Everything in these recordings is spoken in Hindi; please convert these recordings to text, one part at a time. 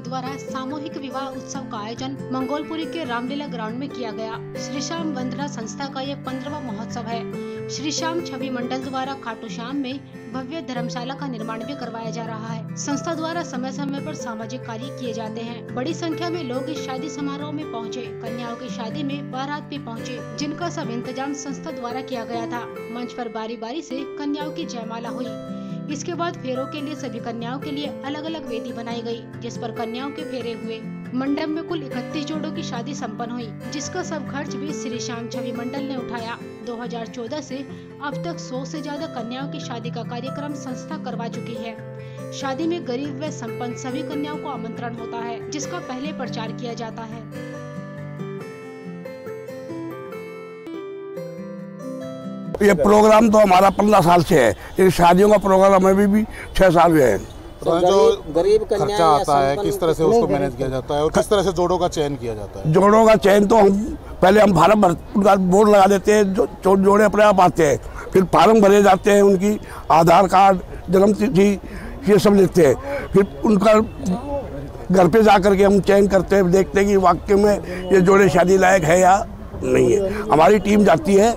द्वारा सामूहिक विवाह उत्सव का आयोजन मंगोलपुरी के रामलीला ग्राउंड में किया गया। श्री श्याम वंदना संस्था का यह पंद्रवा महोत्सव है। श्री श्याम छवि मंडल द्वारा खाटू श्याम में भव्य धर्मशाला का निर्माण भी करवाया जा रहा है। संस्था द्वारा समय समय पर सामाजिक कार्य किए जाते हैं। बड़ी संख्या में लोग इस शादी समारोह में पहुँचे। कन्याओं की शादी में बारात भी पहुँचे, जिनका सब इंतज़ाम संस्था द्वारा किया गया था। मंच पर बारी बारी से कन्याओं की जयमाला हुई। इसके बाद फेरों के लिए सभी कन्याओं के लिए अलग अलग वेदी बनाई गई, जिस पर कन्याओं के फेरे हुए। मंडप में कुल इकतीस जोड़ों की शादी संपन्न हुई, जिसका सब खर्च भी श्री श्याम छवि मंडल ने उठाया। 2014 से अब तक 100 से ज़्यादा कन्याओं की शादी का कार्यक्रम संस्था करवा चुकी है। शादी में गरीब व संपन्न सभी कन्याओं को आमंत्रण होता है, जिसका पहले प्रचार किया जाता है। ये प्रोग्राम तो हमारा पंद्रह साल से है। लेकिन शादियों का प्रोग्राम अभी भी भी छह साल हुए हैं। तो जो गरीब खर्चा आता है किस तरह से उसको मैनेज किया जाता है और किस तरह से जोड़ों का चयन किया जाता है? जोड़ों का चयन तो हम पहले हम फार्म भर उनका बोर्ड लगा देते हैं जो जो जोड़े अपने आप आते हैं। फिर फार्म भरे जाते हैं उनकी आधार कार्ड जन्म तिथि ये सब लेते हैं। फिर उनका घर पे जा करके हम चयन करते हैं देखते हैं कि वाक्य में ये जोड़े शादी लायक है या नहीं है। हमारी टीम जाती है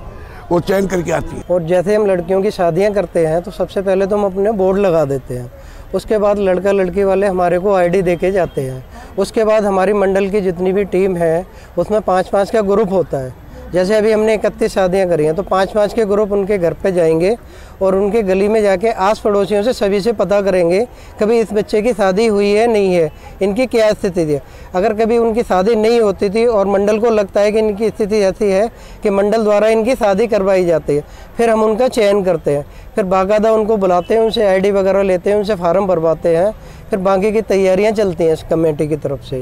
वो चैन करके आती है। और जैसे हम लड़कियों की शादियाँ करते हैं तो सबसे पहले तो हम अपने बोर्ड लगा देते हैं। उसके बाद लड़का लड़की वाले हमारे को आईडी देके जाते हैं। उसके बाद हमारी मंडल की जितनी भी टीम है, उसमें पाँच पाँच का ग्रुप होता है। जैसे अभी हमने इकतीस शादियाँ करी हैं तो पाँच पाँच के ग्रुप उनके घर पे जाएँगे और उनके गली में जाके आस पड़ोसियों से सभी से पता करेंगे, कभी इस बच्चे की शादी हुई है, नहीं है, इनकी क्या स्थिति थी। अगर कभी उनकी शादी नहीं होती थी और मंडल को लगता है कि इनकी स्थिति ऐसी है कि मंडल द्वारा इनकी शादी करवाई जाती है, फिर हम उनका चयन करते हैं। फिर बाकायदा उनको बुलाते हैं, उनसे आईडी वगैरह लेते हैं, उनसे फार्म भरवाते हैं, फिर बाकी की तैयारियाँ चलती हैं इस कमेटी की तरफ़ से।